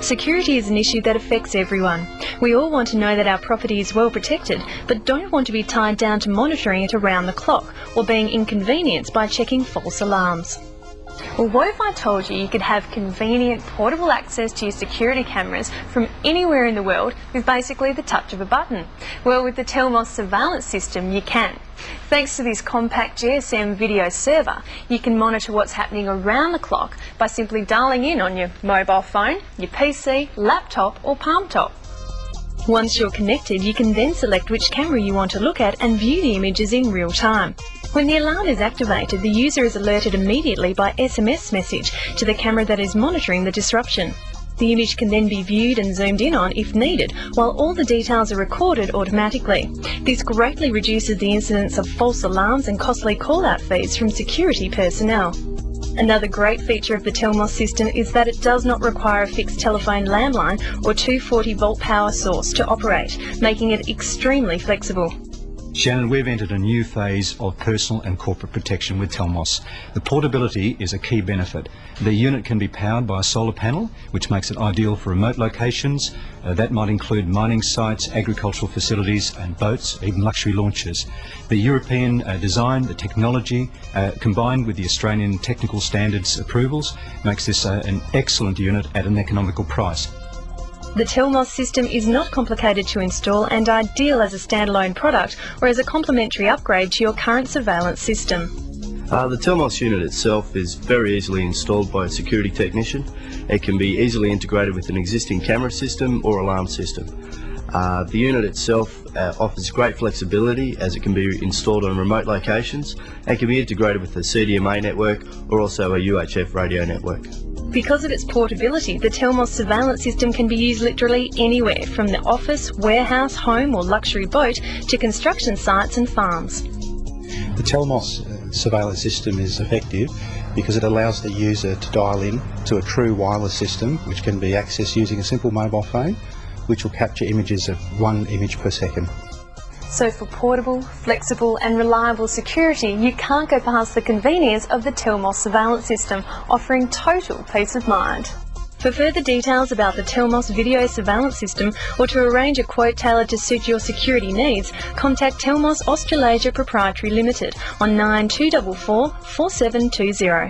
Security is an issue that affects everyone. We all want to know that our property is well protected, but don't want to be tied down to monitoring it around the clock or being inconvenienced by checking false alarms. Well, what if I told you you could have convenient portable access to your security cameras from anywhere in the world with basically the touch of a button? Well, with the Telmoss surveillance system, you can. Thanks to this compact GSM video server, you can monitor what's happening around the clock by simply dialing in on your mobile phone, your PC, laptop or palm top. Once you're connected, you can then select which camera you want to look at and view the images in real time. When the alarm is activated, the user is alerted immediately by SMS message to the camera that is monitoring the disruption. The image can then be viewed and zoomed in on if needed, while all the details are recorded automatically. This greatly reduces the incidence of false alarms and costly call-out fees from security personnel. Another great feature of the Telmoss system is that it does not require a fixed telephone landline or 240 volt power source to operate, making it extremely flexible. Shannon, we've entered a new phase of personal and corporate protection with Telmoss. The portability is a key benefit. The unit can be powered by a solar panel, which makes it ideal for remote locations. Uh, that might include mining sites, agricultural facilities and boats, even luxury launches. The European uh, design, the technology, uh, combined with the Australian technical standards approvals, makes this uh, an excellent unit at an economical price. The Telmoss system is not complicated to install and ideal as a standalone product or as a complementary upgrade to your current surveillance system. Uh, the Telmoss unit itself is very easily installed by a security technician. It can be easily integrated with an existing camera system or alarm system. Uh, the unit itself uh, offers great flexibility as it can be installed on remote locations and can be integrated with the CDMA network or also a UHF radio network. Because of its portability, the Telmoss surveillance system can be used literally anywhere, from the office, warehouse, home or luxury boat to construction sites and farms. The Telmoss uh, surveillance system is effective because it allows the user to dial in to a true wireless system which can be accessed using a simple mobile phone which will capture images of one image per second. So for portable, flexible and reliable security, you can't go past the convenience of the Telmoss surveillance system, offering total peace of mind. For further details about the Telmoss video surveillance system or to arrange a quote tailored to suit your security needs, contact Telmoss Australasia Proprietary Limited on 9244 4720.